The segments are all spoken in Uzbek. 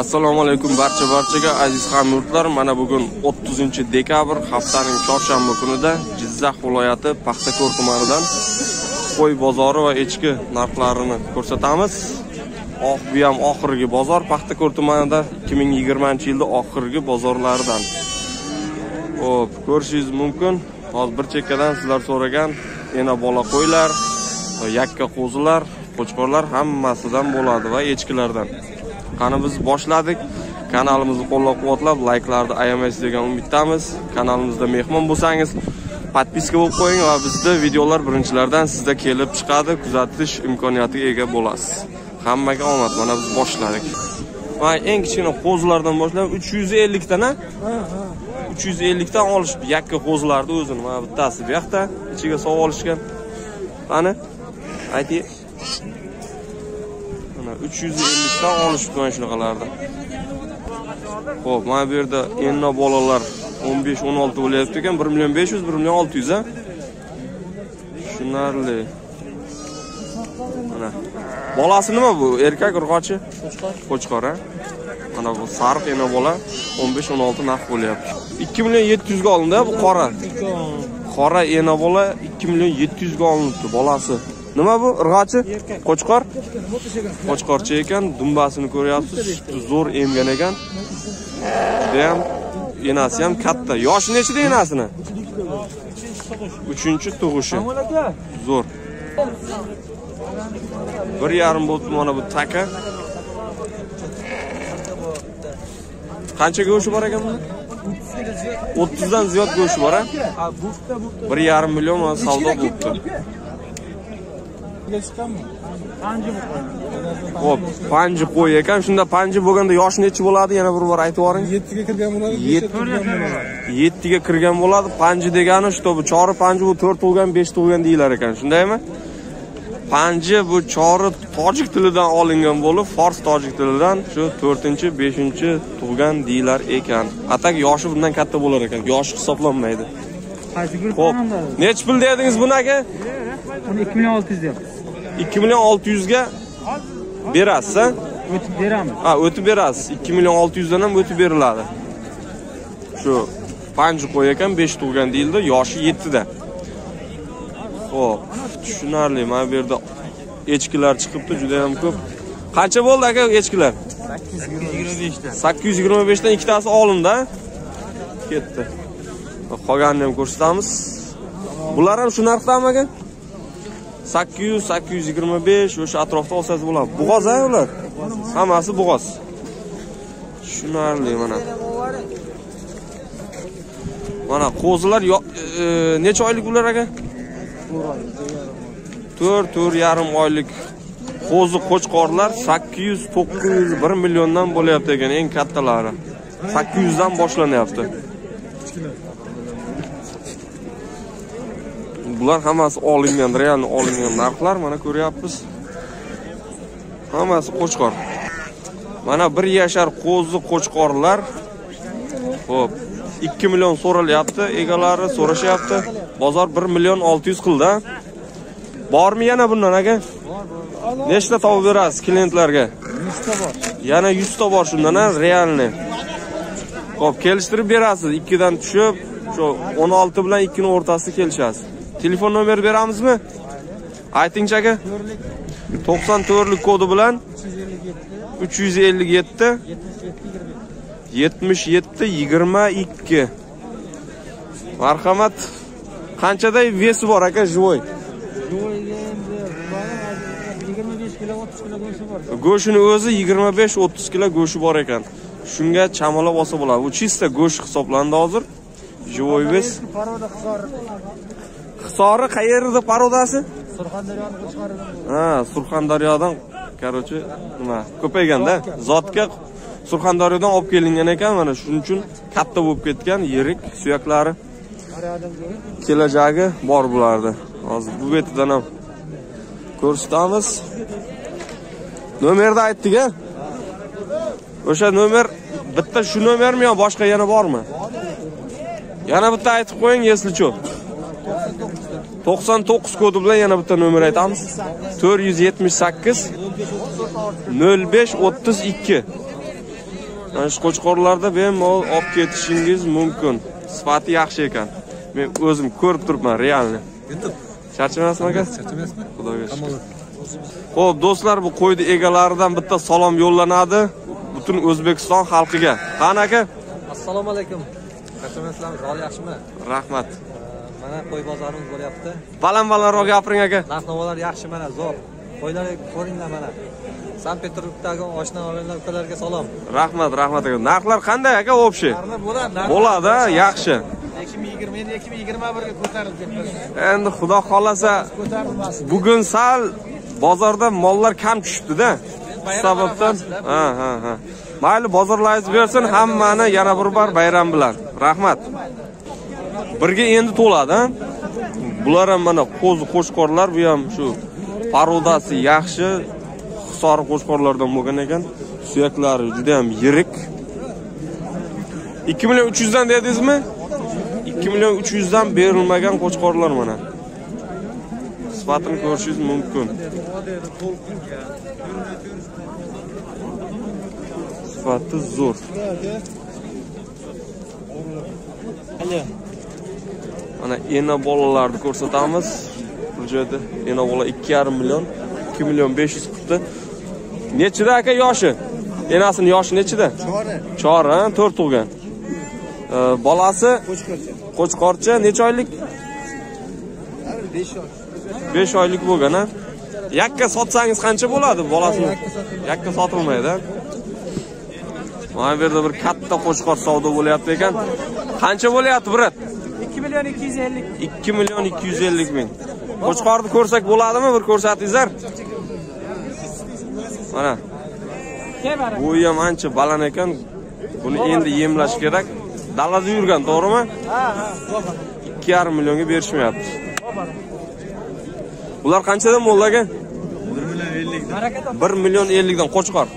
assalomu alaykum barcha barchaga aziz hamyurtlar. Mana bugun 30 dekabr haftaning chorshanba kunida jizzax viloyati paxtakor tumanidan qo'y bozori va echki narxlarini ko'rsatamiz. Oh bu ham oxirgi bozor paxtakor tumanida 2020 yilda oxirgi bozorlaridan. Xo'p, ko'rishingiz mumkin. Hozir bir chekkadan sizlar so'ragan ena bola qo'ylar yakka qo'zilar qo'chqorlar hammasidan bo'ladi va echkilardan. Qani biz boshladik kanalimizni qo'llab-quvvatlab layklarni ayamaysiz degan umiddamiz. Kanalimizda mehmon bo'lsangiz podpiska bo'lib qo'ying va bizda videolar birinchilardan sizda kelib chiqadi. Kuzatish imkoniyatiga ega bo'lasiz. Hammaga omad. Mana biz boshladik. Mana eng kichkina qo'zilardan boshlab 350 uch 350 ellikdan olishibdi yakka qo'zilarni o'zini mana bittasi bu yoqda ichiga solib olishgan. Qani? Ayting mana 350 dan olishibdi mana shunaqalarni Xo'p, mana bu yerda enna bolalar 15-16 bo'lyapti ekan. 1 million 500 1 million 600 a tushunarli. Mana. Bolasi nima bu? Erkak urg'ochi? Qo'chqor. A mana bu sariq ena bola 15-16 narx bo'lyapti. 2 million 700 ga olindi bu qora. Qora ena bola 2 million 700 ga olinibdi bolasi nima bu? Irg'ochi qo'chqor? Qo'chqorcha ekan. Dumbasini ko'ryapsiz zo'r emgan ekan. Judayam enasi ham katta. Yoshi nechida enasini? Uchinchi tug'ishi. Zo'r. Bir yarim bo'libdi mana bu taka. Qancha go'shti bor ekan buni o'ttizdan ziyod. Go'shti bor a bir yarim million savdo bo'libdi Xo'p, panji qo'y ekan. Shunda panji bo'lganda yoshi necha bo'ladi? Yana bir bor aytib yuboring. 7 ga kirgan bo'ladi. 7 ga kirgan bo'ladi. Panji degani shu bu chori panji bu 4 tug'gan, 5 tug'gan deyilar ekan. Shundaymi? Panji bu chori tojik tilidan olingan bo'lib, fors tojik tilidan shu 4-chi, 5-chi tug'gan deyilar ekan. Atak yoshi bundan katta bo'lar ekan. Yoshi hisoblanmaydi. Xo'p, necha pul dedingiz buni aka? 2 million 600 deyapmiz. 2 million 600 ga berasiz, a? O'tib beramiz. Ha, o'tib berasiz. 2 million 600 dan ham o'tib beriladi. Shu panji qo'y ekan 5 tug'gan deyildi, yoshi 7 da. Xo'p, tushunarli. Mana bu yerda echkilar chiqibdi, juda ham ko'p. Qancha bo'ldi aka echkilar? 825 dan. 825 dan ikkitasi olindi. Ketdi. Qolganini ham ko'rsatamiz. Bular ham shu narxdami aka? 800, 825 o'sha atrofda olsangiz bo'ladi. bo'g'oz a ular? Hammasi bo'g'oz Tushunarli mana. Mana qo'zilar e, necha oylik ular aka? 4 4 yarim oylik qo'zi qo'chqorlar 800 900 1 milliondan bo'lyapti ekan eng kattalari. 800 dan boshlanyapti. Bular hammasi olingan, real olingan narxlar mana ko'ryapmiz. Hammasi qo'chqor. Mana bir yashar qo'zi qo'chqorlar. Xo'p, 2 million so'ralyapti, egalari so'rashyapti. Bozor 1 million 600 qildi. Bormi yana bundan aka? Nechta topib berasiz klientlarga? 100 ta bor. Yana 100 ta bor shundan, ha, realni. Xo'p, kelishtirib berasiz. 2 dan tushib, shu 16 bilan 2 ning o'rtasida kelishasiz. Telefon nomer beramizmi? Aytingchi aka. 94lik kodi bilan 357 77 22. Marhamat. Qanchaday vesi bor aka живой? Joyga endi 25 kilo 30 kilo go'shti bor. Go'shini o'zi 25-30 kilo go'shi bor ekan. Shunga chamalab olsa bo'ladi. Bu чисто go'sht hisoblandi hozir. Живой вес. Hisori qayerda parodasi? Surxondaryoni qo'chqoridan. Ha, Surxondaryodan, короче, nima, ko'payganda zotga Surxondaryodan olib kelingan ekan, mana shuning uchun katta bo'lib ketgan, yirik suyaklari. Kelajagi bor bularni. Hozir bu betidan ham ko'rsatamiz. Nomerni aytdik-a? O'sha nomer bitta shu nomermi yo boshqa yana bormi? Yana bitta aytib qo'ying, если что. 99 kodi bilan yana bitta nomer aytamiz. 478 05 32. mana shu qo'chqorlarda bemalol olib ketishingiz mumkin. Sifati yaxshi ekan. Men o'zim ko'rib turibman realni. Youtube charchamasmi aka? Charchamayapsizmi xudoga shukur ho'p do'stlar bu qo'yni egalaridan bitta salom yo'llanadi butun o'zbekiston xalqiga. Qani aka? Assalomu alaykum. Charchamaysizlarmi hol yaxshimi? Rahmat mana qo'y bozorimiz bo'lyapti. Baland balandroq gapiring aka. Narx navolar yaxshi mana zo'r. Qo'ylar ko'ringlar mana. Sankt peterburgdagi oshna onalar ukalarga salom. Rahmat rahmat aka. Narxlar qanday aka общий bo'ladi bo'ladi a, yaxshi. Ikki ming yigirma endi ikki ming yigirma birga ko'tarilib ketdi. Endi xudo xohlasa bugun sal bozorda mollar kam tushibdida. Sababdan ha ha ha. Mayli bozorlaringiz bersin hammani yana bir bor bayram bilan. Rahmat birga endi to'ladi bular ham mana qo'zi qo'shqorlar bu ham shu parodasi yaxshi. Hisori qo'shqorlardan bo'lgan ekan. Suyaklari juda ham yirik. Ikki million uch yuzdan dedingizmi? Ikki million uch yuzdan berilmagan qo'chqorlar mana. Sifatini ko'rishingiz mumkin. Sifati zo'r. Mana ena bolalarni ko'rsatamiz. Bu joyda ena bola ikki yarim million ikki million besh yuz nechida aka yoshi? Enasini yoshi nechida? Chori ha to'rt tug'gan. Bolasi? Qo'chqorcha. Necha oylik? Besh oylik bo'lgan yakka sotsangiz qancha bo'ladi bolasini? Yakka sotilmaydi mana bu yerda bir katta qo'chqor savdo bo'lyapti ekan. Qancha bo'lyapti brat million ikki yuz ellik 2 million 250 ming. Qo'chqorni ko'rsak bo'ladimi? Bir ko'rsatingizlar. Mana. Bo'yi ham ancha baland ekan. Buni endi yemlash kerak. Dalada yurgan to'g'rimi? Ha ha ikki yarim millionga berishmayapti. Ular qanchadan bo'ldi aka? Baraka top bir million ellikdan qo'chqor.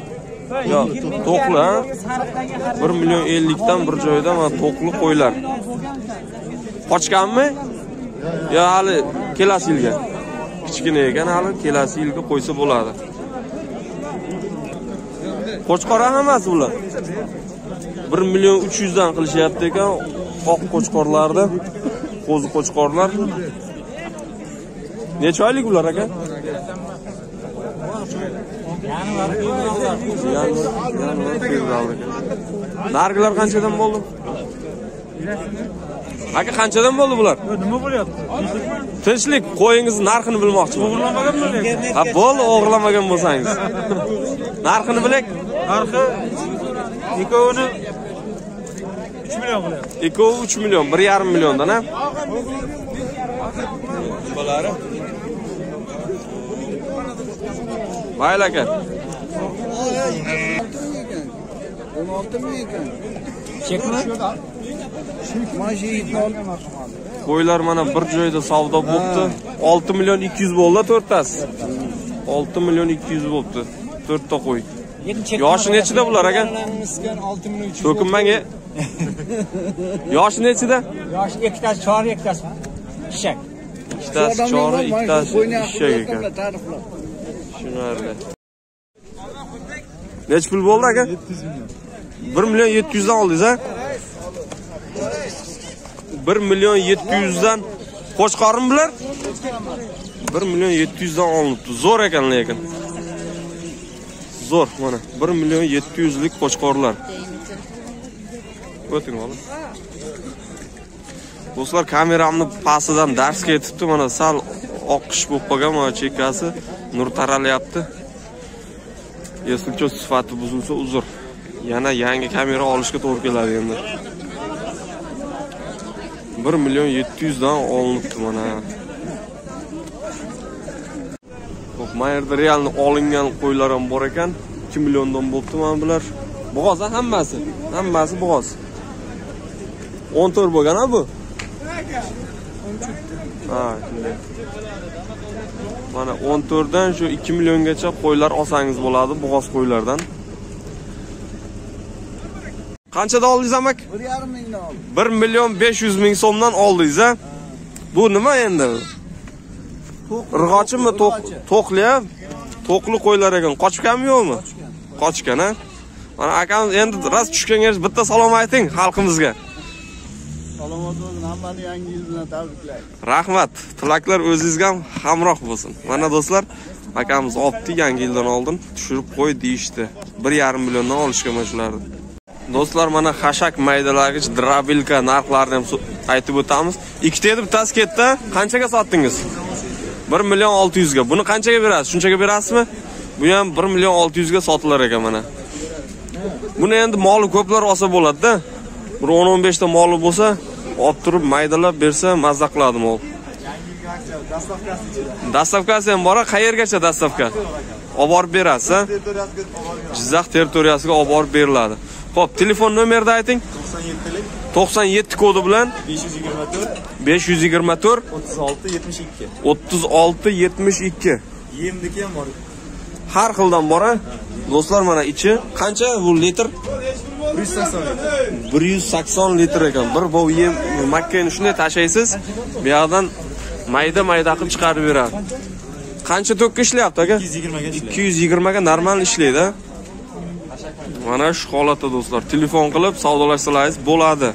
Yo'q, to'qli, ha? bir million ellikdan bir joyda mana to'qli qo'ylar qochganmi? Yo hali kelasi yilga. Kichkina ekan hali kelasi yilga qo'ysa bo'ladi. Qo'chqora hammasi bular bir million uch yuzdan qilishyapti ekan oq qo'chqorlarni qo'zi qo'chqorlar. Necha oylik bular aka? Nargilar qanchadan bo'ldi? Aka qanchadan bo'ldi bular? Nima bo'lyapti? Tinchlik qo'yingizni narxini bilmoqchiman o'g'irlamaganmi ha bo'ldi o'g'irlamagan bo'lsangiz. Narxini bilak. Narxi ikkovini uch million bo'lyapti. Ikkovi uch million bir yarim milliondan a mayli aka. O'n olti ming ekan. Chekmi mana shu yigitni qo'ylar mana bir joyda savdo bo'libdi. Olti million ikki yuz bo'ldi to'rttasi. Olti million ikki yuz bo'libdi. To'rtta qo'y. Yoshi nechida bular aka olti million uch yoshi nechida? Yoshi ikkitasi chori ikkitasi. Eshak ikkitasi chori ikkitasi eshak ekan. tushunarli. Nechi pul bo'ldi aka bir million yetti yuzdan oldingiz a bir million yetti yuzdan qo'chqormi bular bir million yetti yuzdan olinibdi. Zo'r ekan lekin zo'r mana. Bir million yetti yuzlik qo'chqorlar o'ting oling do'stlar kameramni pastidan dars ketibdi. Mana sal oqish bo'lib qolgan. Mana chekkasi nur taralyapti. Если что sifati buzilsa uzr. Yana yangi kamera olishga to'g'ri keladi endi. 1 million 700 dan olinibdi mana. Xo'p, mana realni olingan qo'ylar ham bor ekan 2 milliondan bo'libdi mana bular. Bo'g'oz hammasi hammasi bo'g'oz. 14 bo'lgan a bu? Ha shunday. Mana 14 dan shu 2 milliongacha qo'ylar olsangiz bo'ladi bo'g'oz qo'ylardan. Qanchada oldingiz amak? Bir yarim mingdan oldim 1 million 500 ming so'mdan oldingiz a? Bu nima endi? Urg'ochimi to'q to'qli qo'ylar ekan. Qochganmi yo'qmi? Qochgan. A? Mana akamiz endi rost tushganga bitta salom ayting xalqimizga. Salomat bo'lsin, hammani yangi yil bilan tabriklayman. rahmat. Tilaklar o'zingizga ham hamroh bo'lsin. Mana do'stlar akamiz olibdi yangi yildan oldin tushirib qo'y deyishdi. Bir yarim milliondan olishgan mana shularni do'stlar mana xashak maydalagich drabilka narxlarini ham aytib o'tamiz. Ikkita edi bittasi ketdi. Qanchaga sotdingiz? Bir million olti yuzga. Buni qanchaga berasiz? Shunchaga berasizmi? Bu ham bir million olti yuzga sotilar ekan mana. Buni endi moli ko'plar olsa bo'ladida. Bir o'n o'n beshta moli bo'lsa olib turib maydalab bersa mazza qiladi mol. Dastavkasi ham bor qayergacha dastavka? Olib borib berasiz jizzax territoriyasiga olib borib beriladi. Ho'p telefon nomerni ayting. 97lik 97 kodi bilan 524 524 36 72. 36 72 Yemniki ham bor. har xildan bor do'stlar mana ichi. Qancha bu litr? 180. 180 litr ekan. Bir bov yem makkani shunday tashlaysiz. Bu yoqdan mayda mayda qilib chiqarib beradi. Qancha tokka ishlayapti aka? 220 ga ishlaydi. 220 ga normal ishlaydi mana shu holatda do'stlar telefon qilib savdolashsalaringiz bo'ladi.